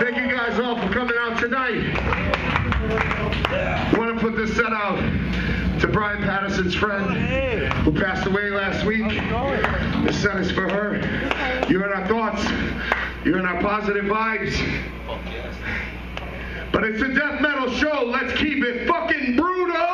Thank you guys all for coming out tonight. I want to put this set out to Brian Patterson's friend who passed away last week. This set is for her. You're in our thoughts. You're in our positive vibes. But it's a death metal show. Let's keep it fucking brutal.